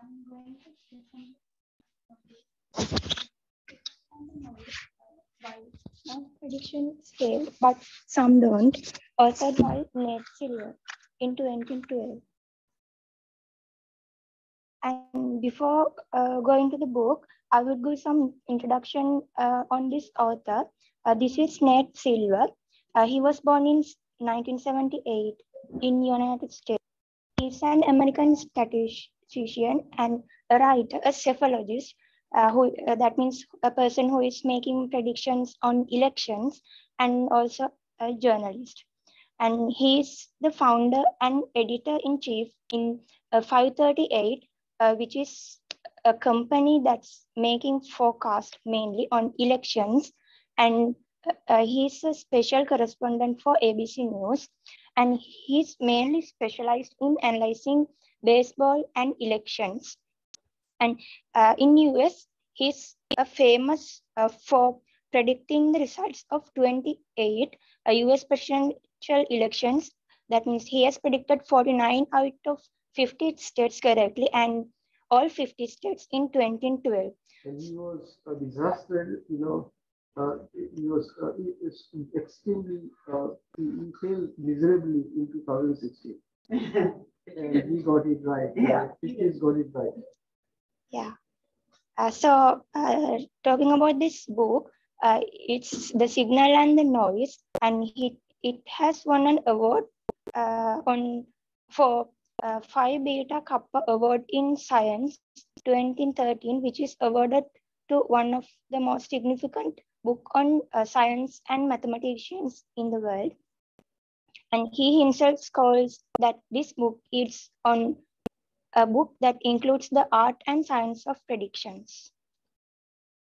I'm going to present by prediction scale, but some don't. Authored by Nate Silver in 2012. And before uh, going to the book, I will give some introduction uh, on this author. Uh, this is Nate Silver. Uh, he was born in 1978 in United States. He's an American statistician and a writer, a psephologist, uh, who uh, that means a person who is making predictions on elections and also a journalist. And he's the founder and editor-in-chief in uh, 538, uh, which is a company that's making forecast mainly on elections. And uh, he's a special correspondent for ABC News. And he's mainly specialized in analyzing baseball and elections. And uh, in US, he's a famous uh, for predicting the results of 28 uh, US presidential elections. That means he has predicted 49 out of 50 states correctly and all 50 states in 2012. And he was a disaster, you know, uh, he was uh, he extremely, uh, he, he failed miserably in 2016. and he got it right. Yeah. He got it right. Yeah. Uh, so uh, talking about this book, uh, it's the signal and the noise, and it it has won an award uh, on for uh, Phi Beta Kappa Award in Science 2013, which is awarded to one of the most significant book on uh, science and mathematicians in the world. And he himself calls that this book is on a book that includes the art and science of predictions.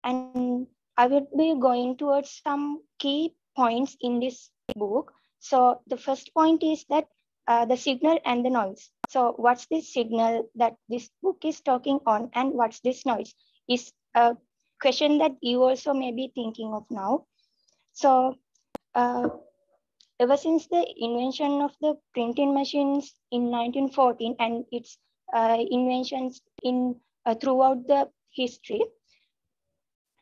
And I will be going towards some key points in this book. So the first point is that uh, the signal and the noise. So what's this signal that this book is talking on and what's this noise is a question that you also may be thinking of now. So uh, ever since the invention of the printing machines in 1914 and its uh, inventions in uh, throughout the history,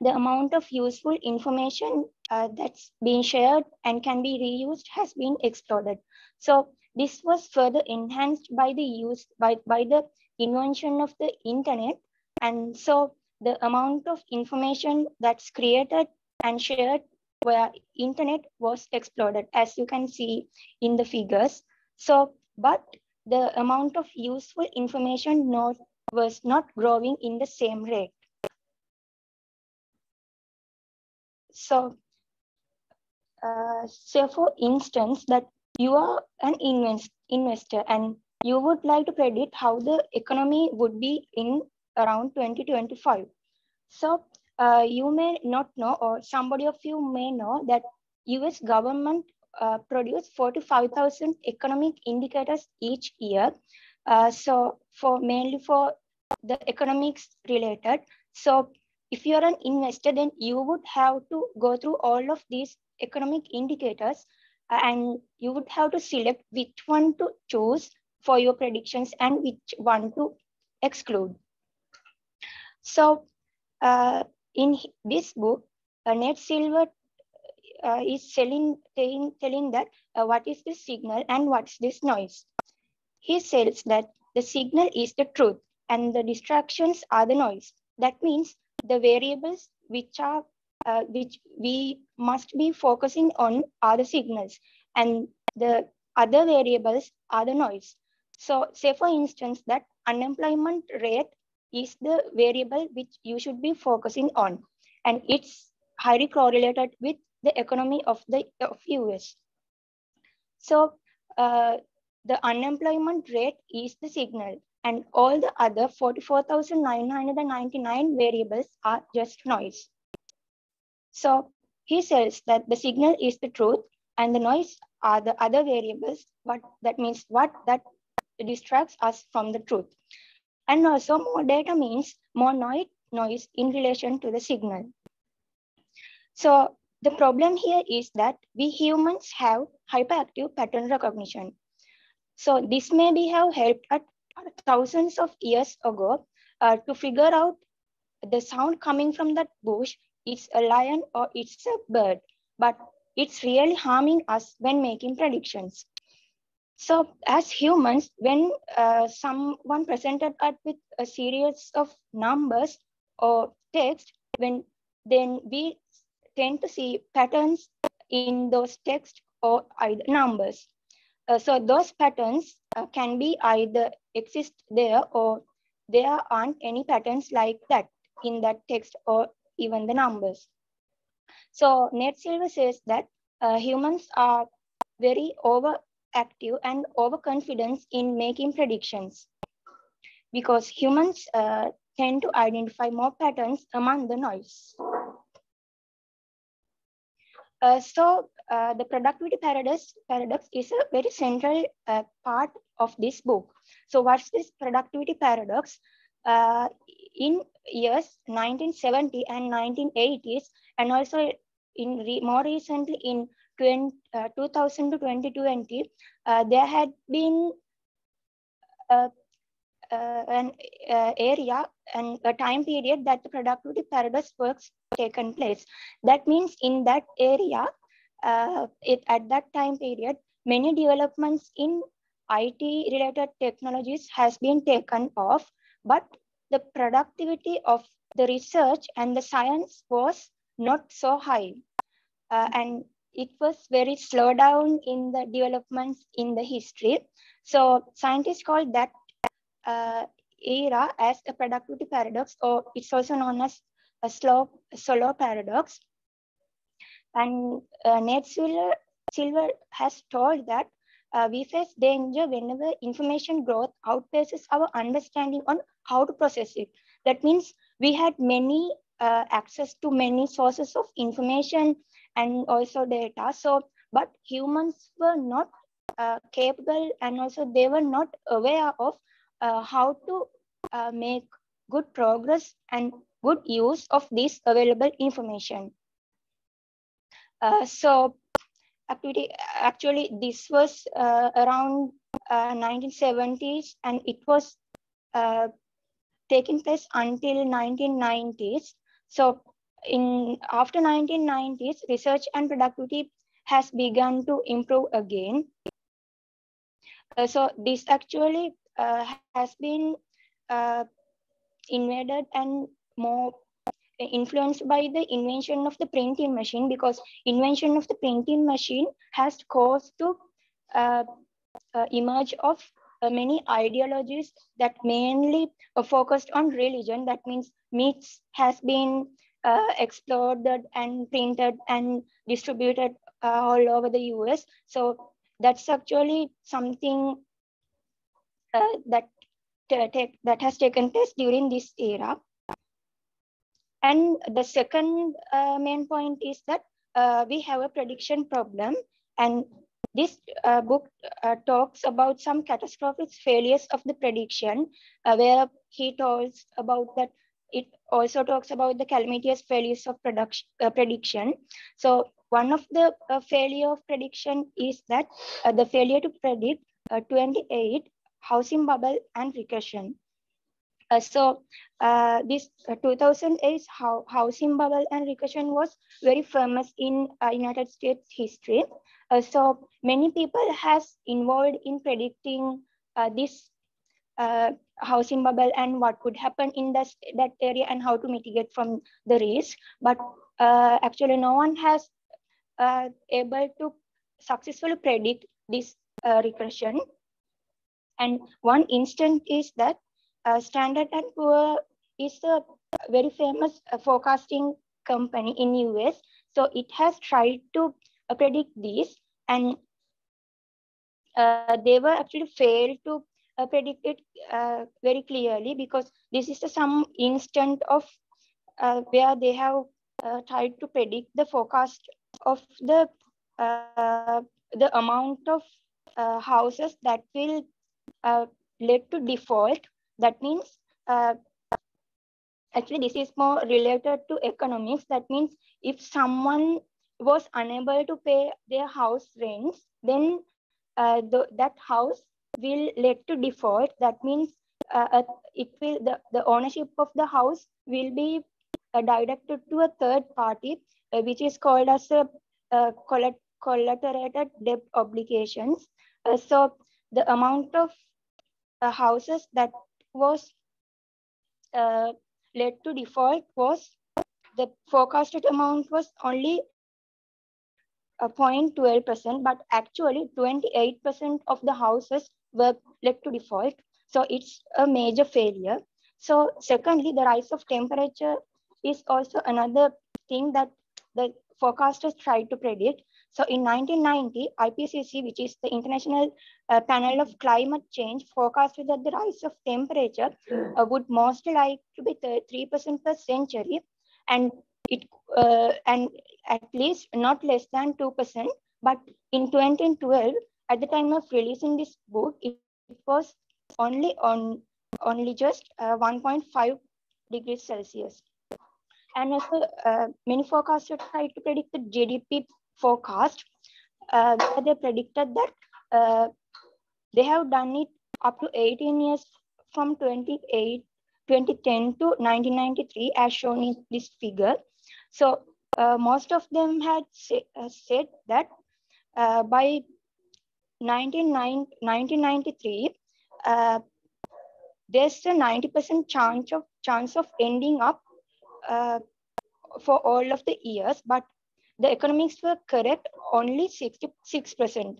the amount of useful information uh, that's being shared and can be reused has been exploded. So this was further enhanced by the use by, by the invention of the internet. And so the amount of information that's created and shared via internet was exploded, as you can see in the figures. So, but the amount of useful information not, was not growing in the same rate. So, uh, say for instance that you are an invest, investor and you would like to predict how the economy would be in around 2025. So uh, you may not know or somebody of you may know that US government uh, produce 45,000 economic indicators each year. Uh, so for mainly for the economics related. So if you're an investor, then you would have to go through all of these economic indicators uh, and you would have to select which one to choose for your predictions and which one to exclude. So uh, in this book, uh, Nate Silver uh, is telling, telling, telling that uh, what is this signal and what's this noise. He says that the signal is the truth and the distractions are the noise. That means the variables which are uh, which we must be focusing on are the signals and the other variables are the noise. So say for instance that unemployment rate is the variable which you should be focusing on and it's highly correlated with the economy of the of US. So uh, the unemployment rate is the signal and all the other 44,999 variables are just noise. So he says that the signal is the truth and the noise are the other variables, but that means what that distracts us from the truth. And also more data means more noise, noise in relation to the signal. So the problem here is that we humans have hyperactive pattern recognition. So this may be have helped at thousands of years ago, uh, to figure out the sound coming from that bush, it's a lion or it's a bird, but it's really harming us when making predictions. So as humans, when uh, someone presented us with a series of numbers or text, when then we tend to see patterns in those text or either numbers. Uh, so those patterns uh, can be either exist there or there aren't any patterns like that in that text or even the numbers. So Nate Silver says that uh, humans are very overactive and overconfidence in making predictions because humans uh, tend to identify more patterns among the noise. Uh, so uh, the productivity paradox, paradox is a very central uh, part of this book. So what's this productivity paradox? Uh, in years 1970 and 1980s, and also in re more recently in 20, uh, 2000 to 2020, uh, there had been an area and a time period that the productivity paradox works taken place. That means in that area, uh, it, at that time period, many developments in IT related technologies has been taken off, but the productivity of the research and the science was not so high. Uh, and it was very slow down in the developments in the history. So scientists call that uh, era as a productivity paradox, or it's also known as a slow Solow paradox. And uh, Nate Silver, Silver has told that uh, we face danger whenever information growth outpaces our understanding on how to process it. That means we had many uh, access to many sources of information and also data. So, but humans were not uh, capable and also they were not aware of uh, how to uh, make good progress and good use of this available information. Uh, so activity, actually this was uh, around 1970s uh, and it was taking place until 1990s. So in after 1990s, research and productivity has begun to improve again. Uh, so this actually uh, has been uh, invaded and more influenced by the invention of the printing machine because invention of the printing machine has caused to uh, uh, emerge of uh, many ideologies that mainly focused on religion that means myths has been uh, explored and printed and distributed uh, all over the us so that's actually something that take, that has taken place during this era. And the second uh, main point is that uh, we have a prediction problem. And this uh, book uh, talks about some catastrophic failures of the prediction, uh, where he talks about that it also talks about the calamitous failures of production, uh, prediction. So one of the failure of prediction is that the failure to predict 28 housing bubble and recession. Uh, so uh, this uh, 2008 how housing bubble and recession was very famous in uh, United States history. Uh, so many people has involved in predicting uh, housing bubble and what could happen in that, that area and how to mitigate from the risk. But actually no one has able to successfully predict this recession. And one instance is that uh, Standard and Poor is a very famous uh, forecasting company in US. So it has tried to uh, predict this and uh, they were actually failed to uh, predict it uh, very clearly because this is some instant of where they have tried to predict the forecast of the the amount of houses that will uh, led to default. That means uh, actually this is more related to economics. That means if someone was unable to pay their house rents, then uh, the, that house will lead to default. That means uh, it will the, the ownership of the house will be uh, directed to a third party, uh, which is called as a uh, collateralized debt obligations. Uh, so the amount of uh, houses that was uh, led to default was the forecasted amount was only a 0.12%, but actually 28% of the houses were led to default. So it's a major failure. So secondly, the rise of temperature is also another thing that the forecasters tried to predict. So in 1990, IPCC, which is the International uh, Panel of Climate Change, forecasted that the rise of temperature uh, would most likely to be 3% per century, and it uh, and at least not less than 2%. But in 2012, at the time of releasing this book, it, it was only on only just uh, 1.5 degrees Celsius. And also, uh, many forecasters tried to predict the GDP forecast. Uh, they predicted that uh, they have done it up to 18 years from 28, 2010 to 1993 as shown in this figure. So uh, most of them had say, uh, said that by 1993, uh, there's a 90% chance of chance of ending up uh, for all of the years, but the economics were correct only 66%.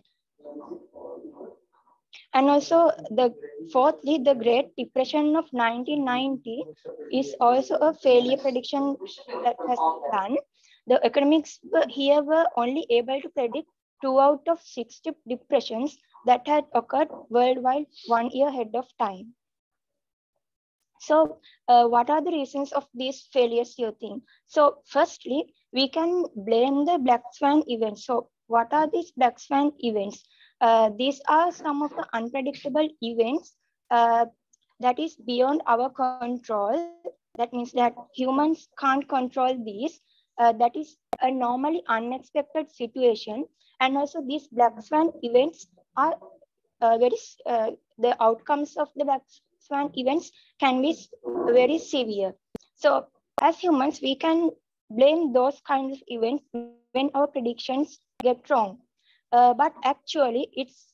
And also the fourthly, the Great Depression of 1990 is also a failure prediction that has done. The economics here were only able to predict two out of 60 depressions that had occurred worldwide one year ahead of time. So uh, what are the reasons of these failures you think? So firstly, we can blame the black swan events. So what are these black swan events? Uh, these are some of the unpredictable events uh, that is beyond our control. That means that humans can't control these. Uh, that is a normally unexpected situation. And also these black swan events are uh, very, uh, the outcomes of the black swan events can be very severe. So as humans, we can blame those kinds of events when our predictions get wrong. Uh, but actually, it's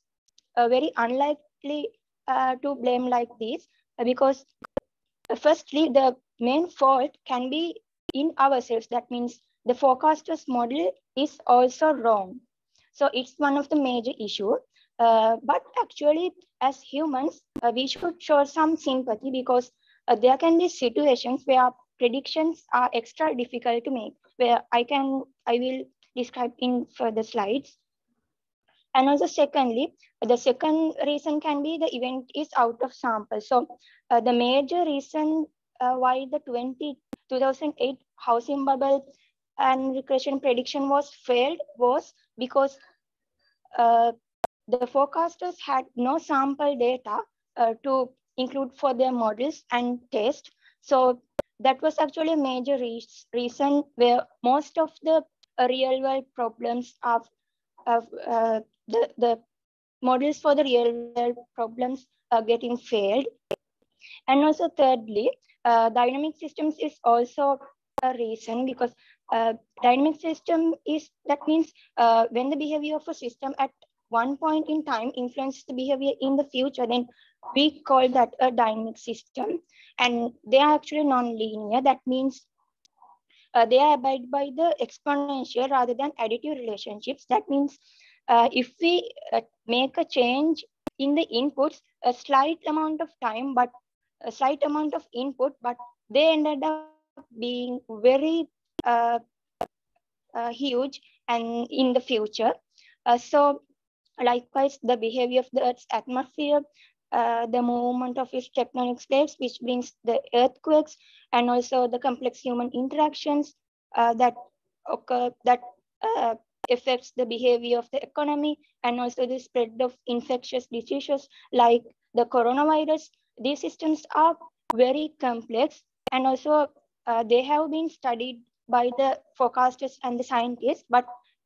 uh, very unlikely uh, to blame like this because firstly, the main fault can be in ourselves. That means the forecaster's model is also wrong. So it's one of the major issue. Uh, but actually, as humans, uh, we should show some sympathy because uh, there can be situations where predictions are extra difficult to make, where I can, I will describe in further slides. And also secondly, the second reason can be the event is out of sample. So uh, the major reason uh, why the 20, 2008 housing bubble and regression prediction was failed was because uh, the forecasters had no sample data uh, to include for their models and test. So that was actually a major re reason where most of the uh, real world problems of, of uh, the, the models for the real world problems are getting failed. And also thirdly, uh, dynamic systems is also a reason because uh, dynamic system is, that means uh, when the behavior of a system at one point in time influences the behavior in the future, then we call that a dynamic system. And they are actually non-linear. That means uh, they are abide by the exponential rather than additive relationships. That means uh, if we uh, make a change in the inputs, a slight amount of time, but a slight amount of input, but they ended up being very uh, uh, huge and in the future. Uh, so likewise, the behavior of the Earth's atmosphere, uh, the movement of its tectonic plates, which brings the earthquakes, and also the complex human interactions uh, that occur, that uh, affects the behavior of the economy, and also the spread of infectious diseases like the coronavirus. These systems are very complex, and also uh, they have been studied by the forecasters and the scientists, but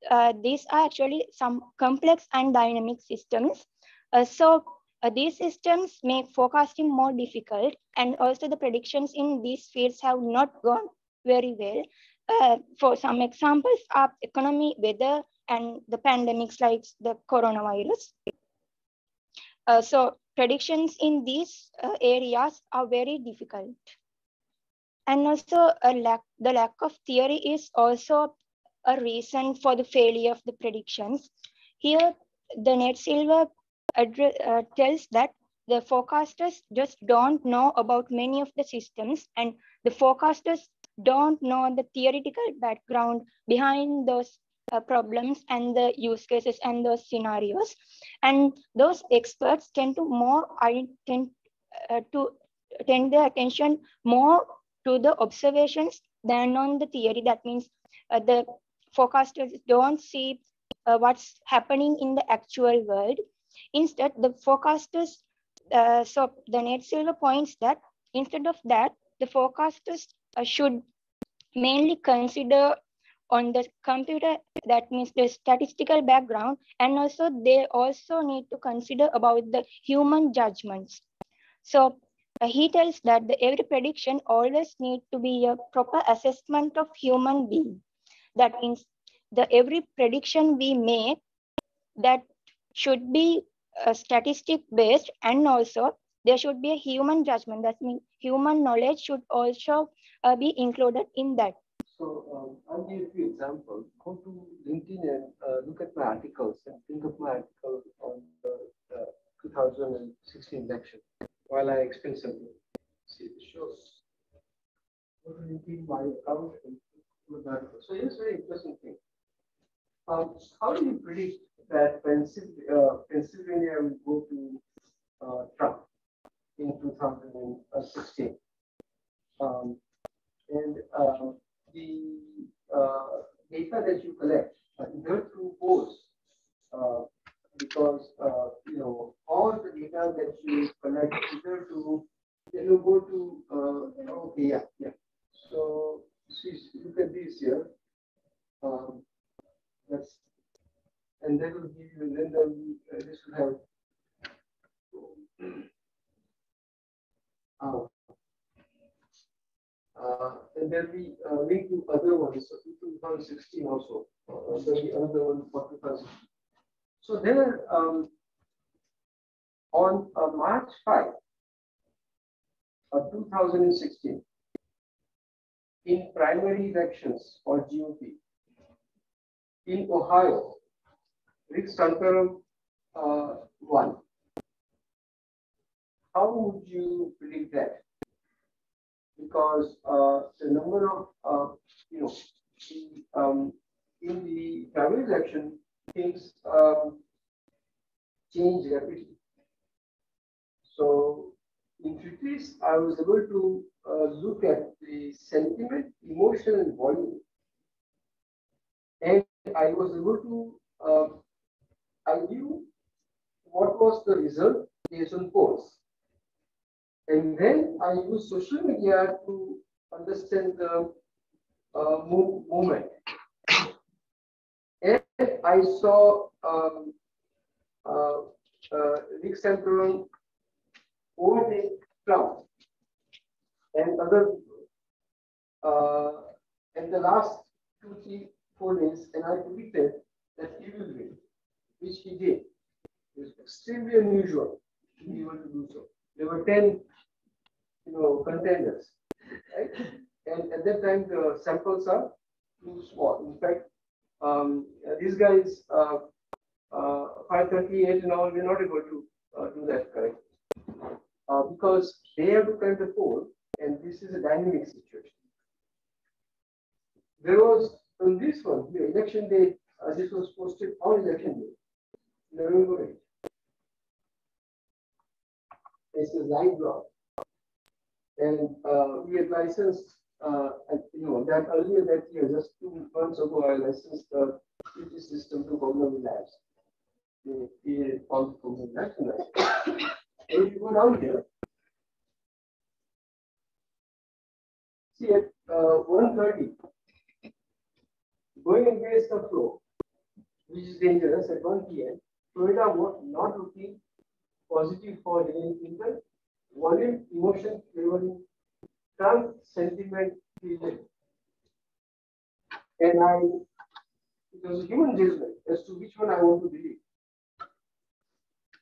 uh, these are actually some complex and dynamic systems. Uh, so Uh, these systems make forecasting more difficult and also the predictions in these fields have not gone very well. Uh, for some examples are economy, weather, and the pandemics like the coronavirus. Uh, so predictions in these uh, areas are very difficult. And also lack, the lack of theory is also a reason for the failure of the predictions. Here, the Nate Silver uh, tells that the forecasters just don't know about many of the systems and the forecasters don't know the theoretical background behind those uh, problems and the use cases and those scenarios. And those experts tend to more tend uh, to tend their attention more to the observations than on the theory. That means uh, the forecasters don't see uh, what's happening in the actual world. Instead, the forecasters, uh, so the Nate Silver points that instead of that, the forecasters uh, should mainly consider on the computer, that means the statistical background, and also they also need to consider about the human judgments. So uh, he tells that the every prediction always need to be a proper assessment of human being. That means the every prediction we make that should be uh, statistic based and also there should be a human judgment. That means human knowledge should also uh, be included in that. So um, I'll give you examples. Go to LinkedIn and uh, look at my articles and think of my article on the, the 2016 election while I explain something. See, it shows. Go to LinkedIn, my account, and look at So here's a very interesting thing. Um, how do you predict that uh, Pennsylvania will go to uh, Trump in 2016. Um, and um, the uh, data that you collect, either through polls, because you know all the data that you collect either to you go to uh, okay yeah yeah. So see look at this here. Um, that's and that will give you, then the, uh, this will have uh, uh, and then we uh, link to other ones, so 2016 also. Uh, there'll be another one for 2016. So there, um, on uh, March 5 of 2016, in primary elections for GOP in Ohio, Rick Santorum uh, won. How would you predict that? Because uh, the number of, uh, you know, um, in the primary election, things um, change rapidly. So in Twitris, I was able to uh, look at the sentiment, emotion, and volume. And I was able to uh, I knew what was the result based on polls. And then I use social media to understand the uh, move, movement. And I saw um, uh, uh, Rick Santorum overtake Trump and other uh, in the last two, three, four days, and I predicted that he will win which he did. It was extremely unusual to be able to do so. There were 10 you know, contenders, right? And at that time, the samples are too small. In fact, um, these guys, uh, uh, 538 and all, we're not able to uh, do that correctly. Uh, because they have to count the poll, and this is a dynamic situation. There was on this one, the election day, uh, this was posted on election day. November It's a live blog. And uh, we had licensed, uh, you know, that earlier that year, just two months ago, I licensed the PT system to Cognovi Labs. The PA called Cognovi Labs. And if you go down here, see at uh, 130, going against the flow, which is dangerous at 1 p.m., Florida was not looking positive for Hillary Clinton, volume, emotion, flavoring, Trump, sentiment, feeling. And I, it was a human judgment as to which one I want to believe.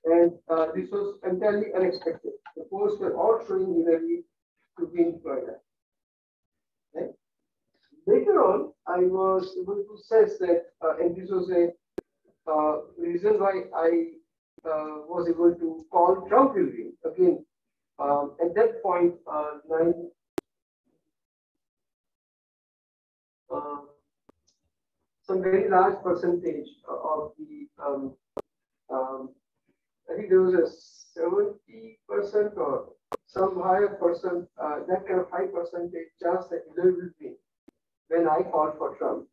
And uh, this was entirely unexpected. The polls were all showing Hillary to win Florida. Right? Later on, I was able to sense that, uh, and this was a uh, reason why I uh, was able to call Trump will. Again, um, at that point, uh, nine, uh, some very large percentage of the um, um, I think there was a 70% or some higher percent, uh, that kind of high percentage that Hillary will win when I called for Trump.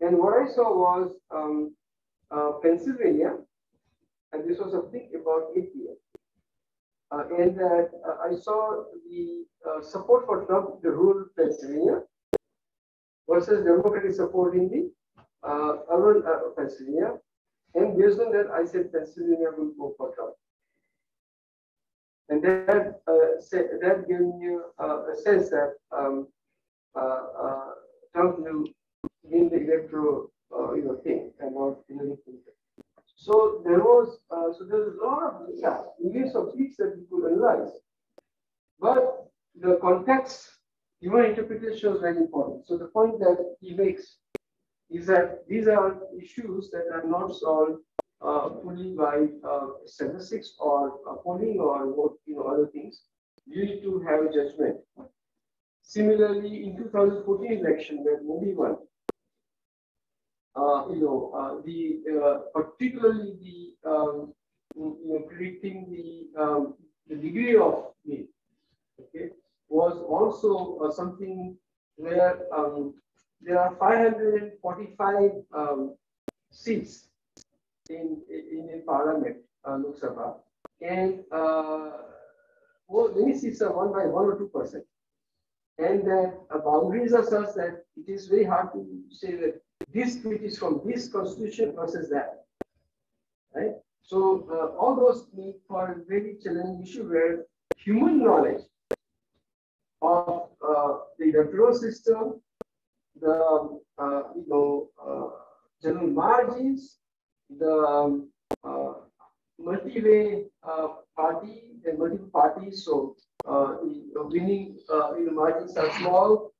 And what I saw was um, uh, Pennsylvania, and this was a thing about years. Uh, and that uh, I saw the uh, support for Trump in the rural Pennsylvania versus Democratic support in the uh, urban uh, Pennsylvania. And based on that, I said Pennsylvania will go for Trump. And that, uh, that gave me uh, a sense that um, uh, uh, Trump will win the electoral uh, you know, thing and not Hillary Clinton. So there was, uh, so there's a lot of yeah, millions of tweets that we could analyze. But the context, human interpretation is very important. So the point that he makes is that these are issues that are not solved uh, fully by uh, statistics or uh, polling or what, you know other things. You need to have a judgment. Similarly, in 2014 election, when Modi won, you know, uh, the uh, particularly the um, you know, predicting the um, the degree of need, okay, was also uh, something where um, there are 545 um, seats in, in, in Parliament, uh, Lok Sabha, and uh, well, many seats are won by one or two percent. And that uh, boundaries are such that it is very hard to say that this tweet is from this constitution versus that. Right? So uh, all those make for a very challenging issue where human knowledge of uh, the electoral system, the uh, you know uh, general margins, the um, uh, multi-way uh, party and multiple parties. So winning you know margins are small.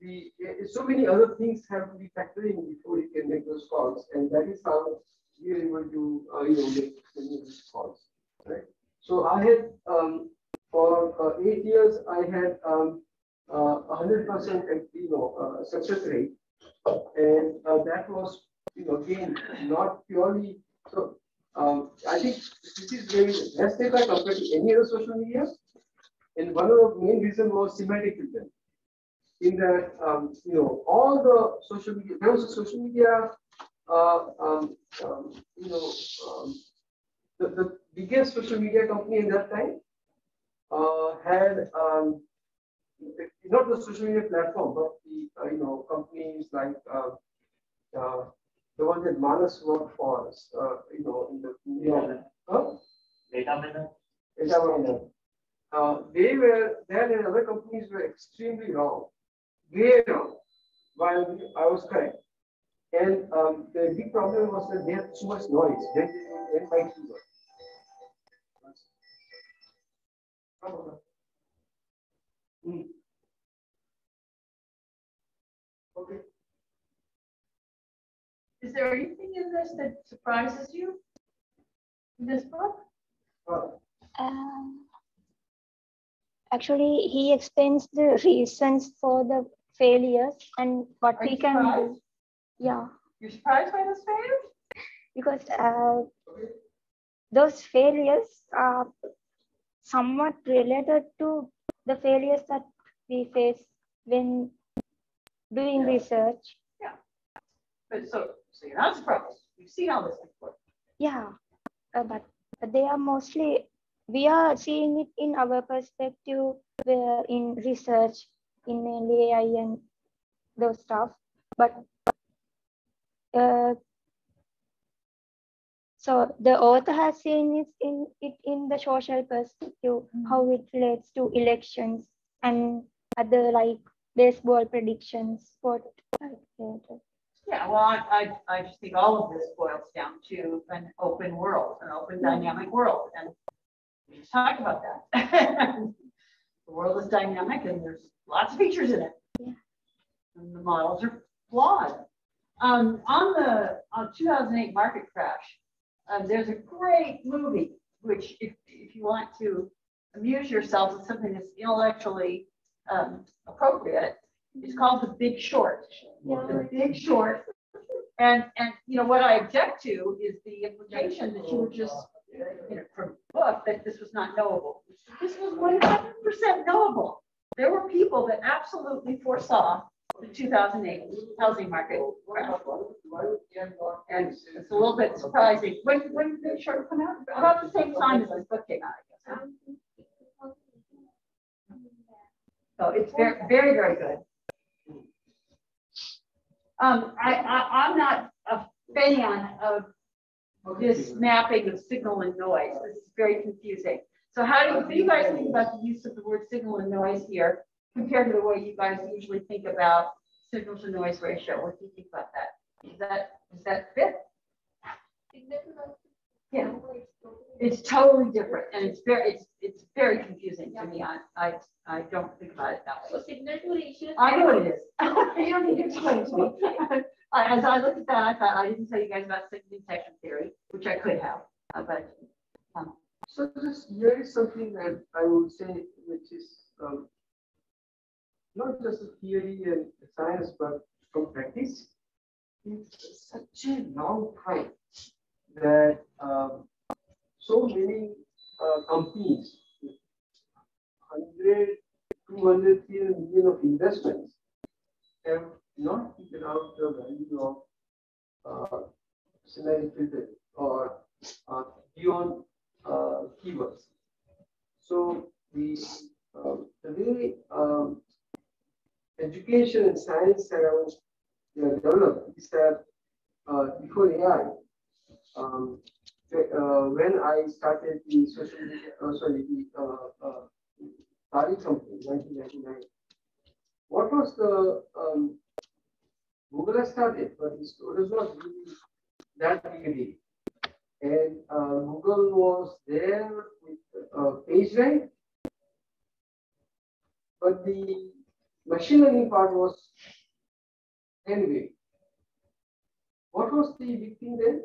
The, so many other things have to be factored in before you can make those calls, and that is how we are able to uh, you know make these calls. Right. So I had um, for uh, eight years I had um, uh, 100% you know uh, success rate, and uh, that was you know again not purely so. Um, I think this is very less data compared to any other social media, and one of the main reasons was semantic filter. In that um, you know all the social media, there was a social media, uh, um, um, you know, um, the, the biggest social media company in that time uh, had um, not the social media platform, but the uh, you know companies like uh, uh, the one that Manas worked for us, uh, you know, in the yeah. huh? Data. Data. Uh, they were then and other companies were extremely wrong, way wrong, while I was crying. And um, the big problem was that they had too much noise. They didn't my keyboard. Hmm. Okay. Is there anything in this that surprises you? In this book? Uh, Um, actually, he explains the reasons for the failures and what Are we can do. Yeah, You're surprised by this failure? because uh, those failures are somewhat related to the failures that we face when doing Yeah. research. Yeah. But so, so you're not surprised. You've seen all this before. Yeah, uh, but, but they are mostly, we are seeing it in our perspective, where in research, in mainly AI and those stuff. But uh, So the author has seen it in, it in the social perspective, how it relates to elections and other like baseball predictions, sport. Yeah, well, I, I, I just think all of this boils down to an open world, an open dynamic world, and we just talked about that. The world is dynamic and there's lots of features in it. Yeah. And the models are flawed. Um, on the, on 2008 market crash, um, there's a great movie, which if, if you want to amuse yourself with something that's intellectually um, appropriate, it's called The Big Short. Yeah. The Big Short. And, and, you know, what I object to is the implication that you were just, you know, from book, that this was not knowable. This was one hundred percent knowable. There were people that absolutely foresaw the two thousand eight housing market crash. And it's a little bit surprising. When, when did Short come out? About the same time as this book came out, I guess. So it's very, very, very good. Um, I, I, I'm not a fan of this mapping of signal and noise. This is very confusing. So how do you, you guys think about the use of the word signal and noise here compared to the way you guys usually think about signal to noise ratio? What do you think about that? Is that, does that fit? Yeah. It's totally different and it's very, it's, it's very confusing to me. I, I, I don't think about it that way. I know what it is. You don't need to explain to me. As I looked at that, I thought, I didn't tell you guys about signal detection theory, which I could have, uh, but, um, So just here is something that I would say, which is um, not just a theory and science, but from practice. It's such a long time that um, so many uh, companies, 100, 200, 300 million of investments have not figured out the value of uh, semantic filtering or uh, beyond uh, keywords. So the, um, the way um, education and science have uh, developed is that uh, before AI, um, uh, when I started the social media, uh, sorry, the uh, uh, Taalee company, 1999, what was the um, Google has started, but it was not really that big. And uh, Google was there with uh, PageRank, but the machine learning part was anyway. What was the big thing there?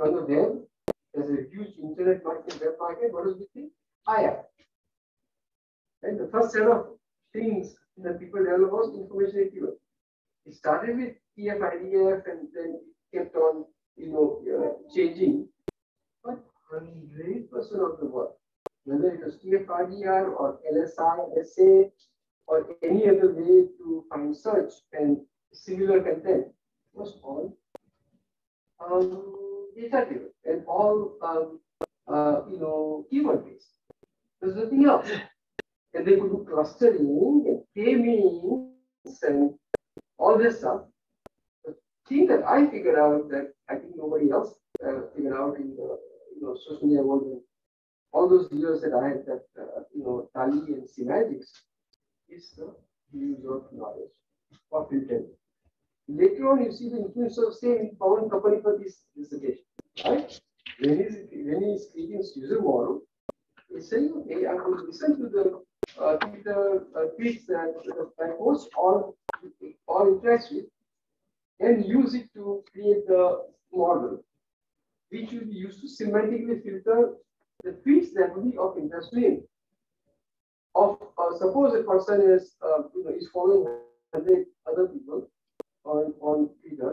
On the web, there's a huge internet market, web market. What was the thing? IR. And the first set of things that people developed was information retrieval. It started with TF, IDF, and then kept on, you know, uh, changing. But 100% of the work, whether it was TF-IDF or LSI, SA, or any other way to find search and similar content, was all um, driven and all, um, uh, you know, keyword based. There's nothing else. And they could do clustering and k-means and all this stuff The thing that I figured out that I think nobody else uh, figured out in the you know social media world all those years that I had that uh, you know Taalee and Semagix is the use of knowledge of intent. Later on, you see the influence of same found company for this dissertation, right? When he's when he's model, he's saying, okay, I will listen to the uh, Twitter uh, tweets that I post or or interacts with and use it to create the model, which will be used to semantically filter the tweets that will be of interest to him. Of uh, suppose a person is uh, you know is following other people on on Twitter,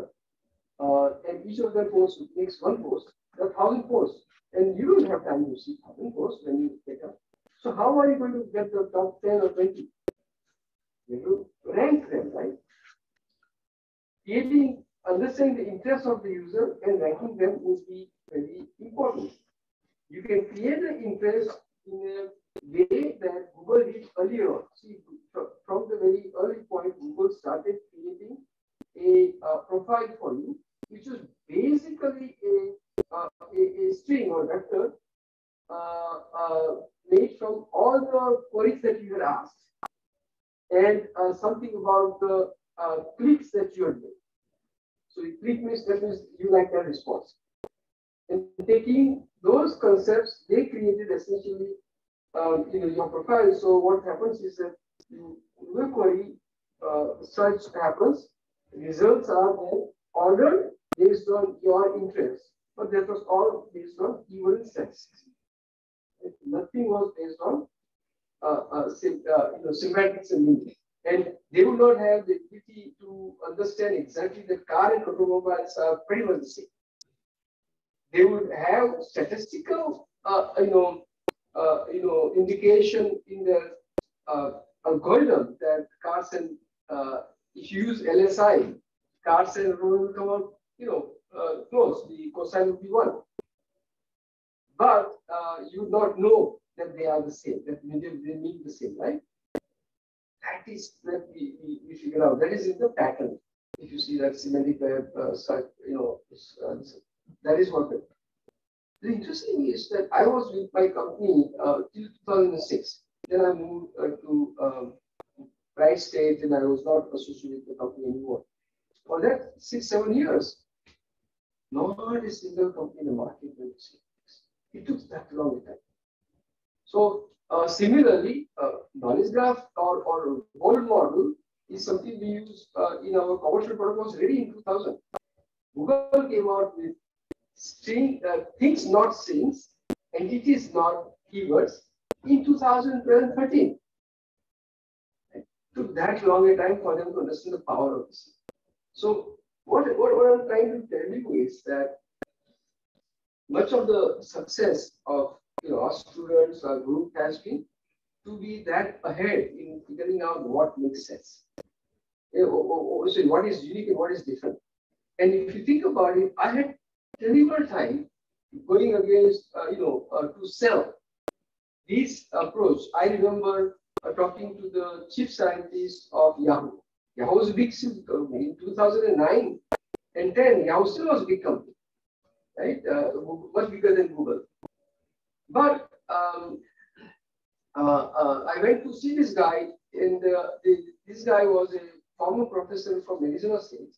uh, and each of them posts makes one post. Are thousand posts, and you don't have time to see thousand posts when you get up. So how are you going to get the top ten or twenty? You have to rank them, right? creating, understanding the interest of the user and ranking them would be very important. You can create the interest in a way that Google did earlier. See, from the very early point, Google started creating a uh, profile for you, which is basically a, uh, a, a, string or vector uh, uh, made from all the queries that you had asked and uh, something about the clicks that you had made. So click means that means you like that response. And taking those concepts, they created essentially um, you know, your profile. So what happens is that you do a query, uh, search happens, results are then ordered based on your interests. But that was all based on keyword statistics. Nothing was based on uh, uh, sim, uh, you know, semantics and meaning. And they would not have the ability to understand exactly that car and automobiles are pretty much the same. They would have statistical, uh, you know, uh, you know, indication in the uh, algorithm that cars and if you use LSI, cars and road will come out, you know, uh, close. The cosine will be one. But uh, you would not know that they are the same, that they, mean the same, right? That is that we, we, we figure out. That is in the pattern. If you see that semantic web, uh, you know, uh, that is what. The, the interesting is that I was with my company uh, till 2006. Then I moved uh, to um, Wright State and I was not associated with the company anymore. For that six, seven years, not a single company in the market went It took that long time. So uh, similarly, uh, knowledge graph or, or world model is something we use uh, in our commercial protocols already in 2000. Google came out with string, uh, things not strings, entities not keywords in 2013. Took that long a time for them to understand the power of this. So what, what, what I'm trying to tell you is that much of the success of you know, our students, our group has been to be that ahead in figuring out what makes sense. So what is unique and what is different. And if you think about it, I had terrible time going against, uh, you know, uh, to sell this approach. I remember talking to the chief scientist of Yahoo. Yahoo was big in 2009 and 10. Yahoo still was big company, right? Uh, much bigger than Google. But um, uh, uh, I went to see this guy, and uh, the, this guy was a former professor from Arizona State,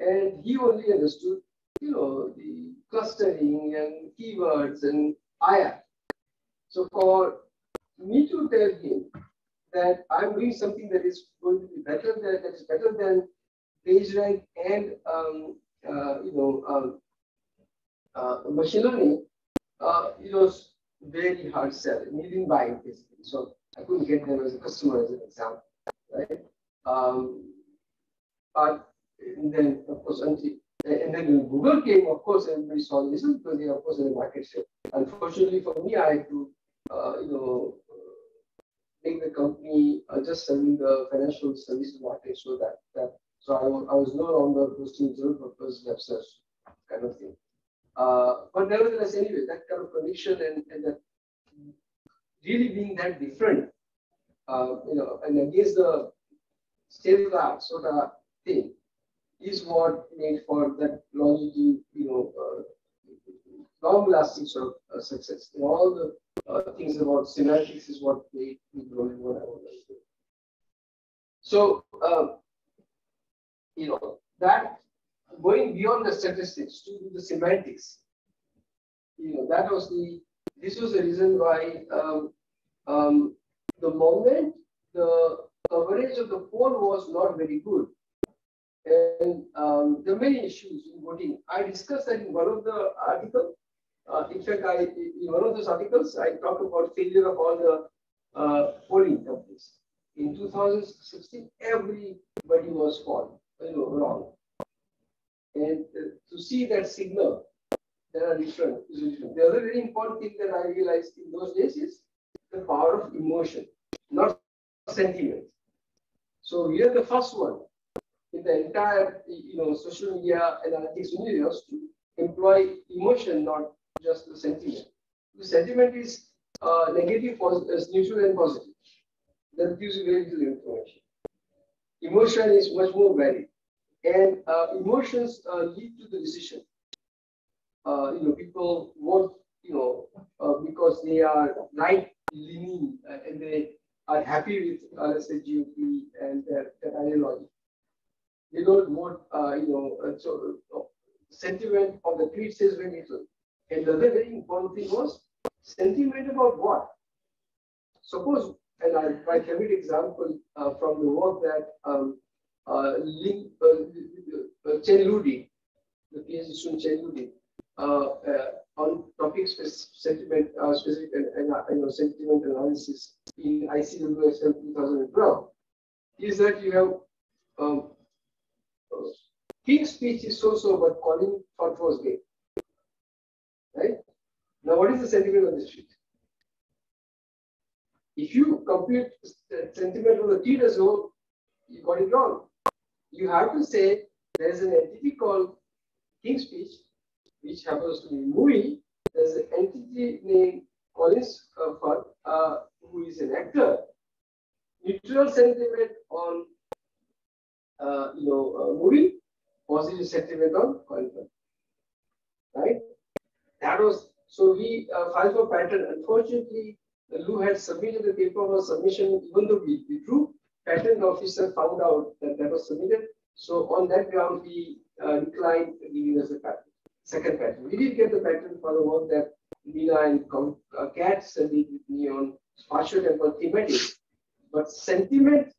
and he only understood, you know, the clustering and keywords and IR. So for me to tell him that I'm doing something that is going to be better than that is better than PageRank and um, uh, you know um, uh, machine learning, uh, it was very hard sell. He didn't buy it basically. So I couldn't get them as a customer as an example, right? Um, but then of course until and then when Google came, of course, everybody saw this because they of course in the market share. Unfortunately for me, I had to uh, you know make the company uh, just selling the financial services market so that that so I, I was no longer hosting zero purpose web search kind of thing. Uh, but nevertheless, anyway, that kind of conviction and, and that really being that different, uh, you know, and against the state sort of thing is what made for that longevity, you know, uh, long-lasting sort of uh, success. And all the uh, things about semantics is what made me grow in what I want to do. So, uh, you know, that going beyond the statistics to the semantics. You know, that was the, this was the reason why um, um, the moment the coverage of the poll was not very good. And um, there are many issues in voting. I discussed that in one of the articles. Uh, in fact, I in one of those articles, I talked about failure of all the uh, polling companies. In 2016, everybody was falling, you know, wrong. And uh, to see that signal, there are different, different. The other very important thing that I realized in those days is the power of emotion, not sentiment. So we are the first one in the entire you know social media analytics universe to employ emotion, not just the sentiment. The sentiment is uh, negative, as neutral and positive. That gives you very little information. Emotion is much more varied. And uh, emotions uh, lead to the decision. Uh, you know, people vote, you know, uh, because they are right leaning uh, and they are happy with, uh, let's say, GOP and their, their ideology. They don't uh, you know, so sentiment of the tweet says very little. And the other very important thing was sentiment about what? Suppose, and I, my favorite example uh, from the work that um, uh, Ling, uh, uh, Chen Ludi, the PhD student Chen Ludi, uh, uh, on topics sentiment, uh, specific and, and uh, you know, sentiment analysis in ICWSM 2012, is that you have um, uh, King's speech is so-so, but Colin Firth was gay. Now, what is the sentiment on the street? If you compute sentiment of the tweet as well, you got it wrong. You have to say there's an entity called King's speech which happens to be movie, there's an entity named Colin Firth, uh, who is an actor. Neutral sentiment on, uh, you know, uh, movie, positive sentiment on Collins Right? That was, so we uh, filed for patent. Unfortunately, Lu had submitted the paper for submission, even though we withdrew, patent officer found out that that was submitted. So on that ground, we uh, declined giving us a patent second patent. We did get the patent for the work that Nina and uh, Kat studied with me on spatio-temporal thematics. But sentiment,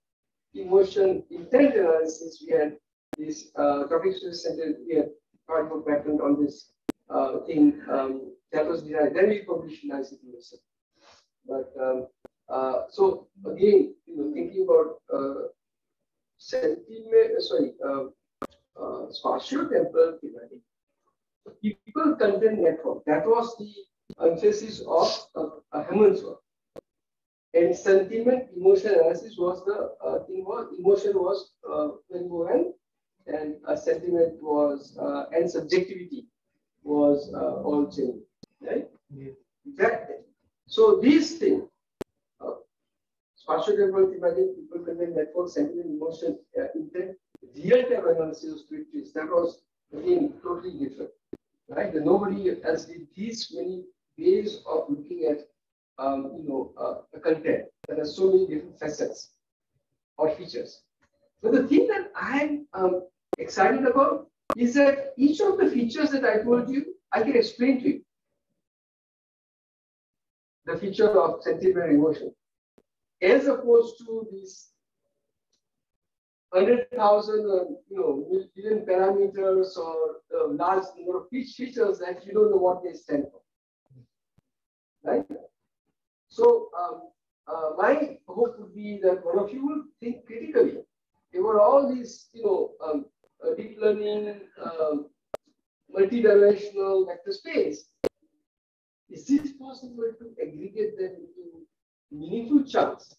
emotion, intent analysis, we had this uh, topic center, we had filed for patent on this uh, thing um, that was denied. Then we published in ICT But um, uh, so again, you know, thinking about uh, sentiment, sorry, uh, uh, spatio-temporal thematic people content network. That was the emphasis of uh, Hemant's work. And sentiment, emotion analysis was the uh, thing was emotion was uh, very important, and uh, sentiment was uh, and subjectivity was uh, all changed. Right? Yeah. Exactly. So these things, uh, spatial temporal thematic, people content network, sentiment, emotion, uh, intent, real-time analysis of tweets, that was again totally different right? And nobody else did these many ways of looking at, um, you know, uh, a content. There are so many different facets or features. But the thing that I'm um, excited about is that each of the features that I told you, I can explain to you. The feature of sentiment emotion, as opposed to these 100,000, uh, you know, million parameters or large number of features that you don't know what they stand for. Right? So, um, uh, my hope would be that one of you will think critically. Were all these, you know, um, uh, deep learning, um, multi-dimensional vector space. Is it possible to aggregate them into meaningful chunks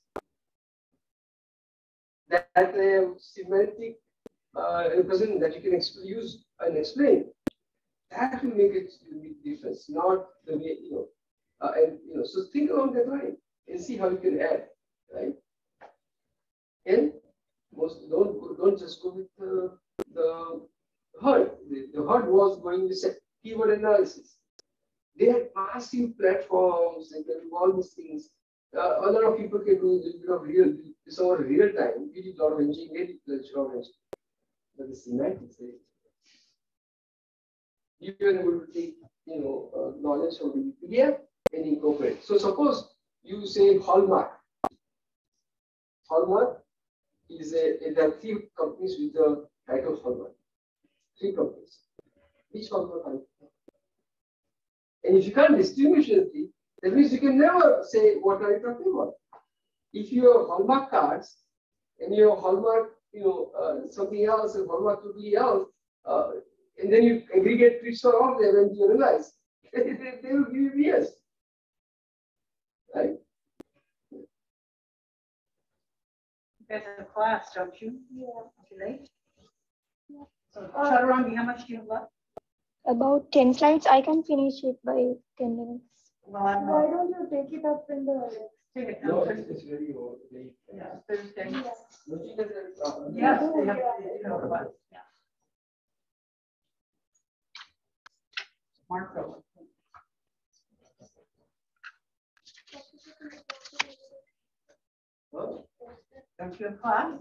that, that uh, semantic uh, represent that you can use and explain, that will make a big difference, not the way, you know, uh, and, you know, so think along that line and see how you can add, right? And most don't, don't just go with the, the herd. The, the herd was going with keyword analysis. They had massive platforms and they do all these things uh, a lot of people can do a little bit of real, it's over real time. We did a lot of engineering, a lot of engineering. But the semantics, you are able to take, you know, uh, knowledge from Wikipedia and incorporate. So suppose you say Hallmark. Hallmark is a, there are three companies with the title Hallmark. Three companies. Which Hallmark? And if you can't distinguish the three, that means you can never say what are you talking about. If you have Hallmark cards and you have Hallmark, you know, uh, something else and Hallmark to be else, uh, and then you aggregate tweets for all of them and you realize they, they will give you yes. Right? You guys have class, don't you? Yeah. Okay. Yeah. So, Chathurangi, how much do you have left? About 10 slides. I can finish it by 10 minutes. Well, Why don't you take it up in the, Take it No, it's, it's very old. Very, Yeah, Thursday. yeah. Looking at the, Yes, they have, you know, but, yeah. Marco. Don't you class?